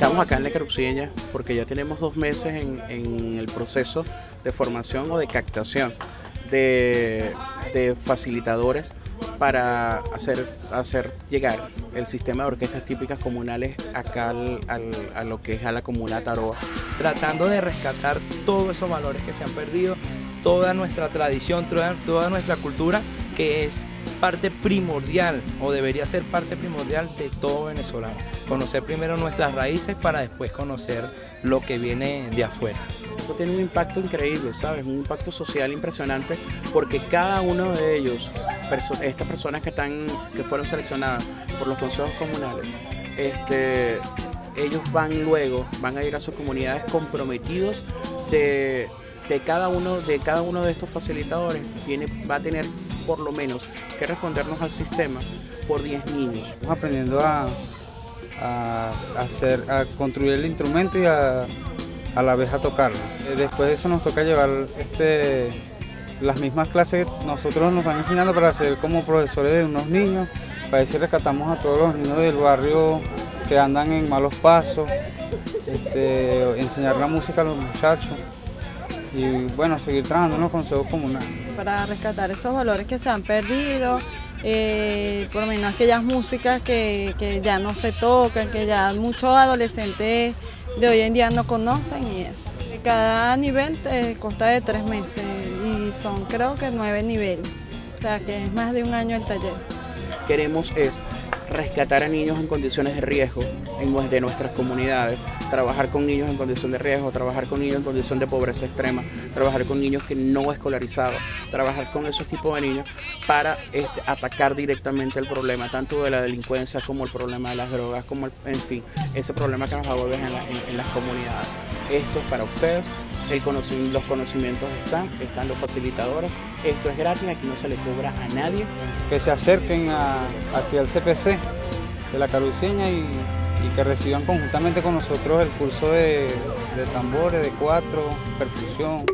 estamos acá en La Carucieña porque ya tenemos dos meses en, el proceso de formación o de captación de, facilitadores para hacer, llegar el sistema de orquestas típicas comunales acá a lo que es a la comuna Taroa. Tratando de rescatar todos esos valores que se han perdido, toda nuestra tradición, toda nuestra cultura, que es parte primordial o debería ser parte primordial de todo venezolano. Conocer primero nuestras raíces para después conocer lo que viene de afuera. Esto tiene un impacto increíble, ¿sabes? Un impacto social impresionante porque cada uno de ellos, estas personas que, están, que fueron seleccionadas por los consejos comunales, este, ellos van luego, van a ir a sus comunidades comprometidos de, cada uno de cada uno de estos facilitadores tiene, va a tener por lo menos que respondernos al sistema por 10 niños. Estamos aprendiendo a, hacer, a construir el instrumento y a, la vez a tocarlo. Eh, después de eso nos toca llevar este, las mismas clases que nosotros nos van enseñando para ser como profesores de unos niños, para si rescatamos a todos los niños del barrio que andan en malos pasos, este, enseñar la música a los muchachos y bueno, seguir trabajando en los consejos comunales. Para rescatar esos valores que se han perdido, eh, por lo menos aquellas músicas que, ya no se tocan, que ya muchos adolescentes de hoy en día no conocen y eso. Cada nivel te consta de tres meses y son creo que nueve niveles, o sea que es más de un año el taller. Queremos es rescatar a niños en condiciones de riesgo en, de nuestras comunidades, trabajar con niños en condición de riesgo, trabajar con niños en condición de pobreza extrema, trabajar con niños que no escolarizados, trabajar con esos tipos de niños para este, atacar directamente el problema, tanto de la delincuencia como el problema de las drogas, como en fin, ese problema que nos agobia en, en las comunidades. Esto es para ustedes los conocimientos están, están los facilitadores, esto es gratis, aquí no se le cobra a nadie. Que se acerquen aquí al CPC de la Caruceña y, que reciban conjuntamente con nosotros el curso de, de tambores, de cuatro, percusión.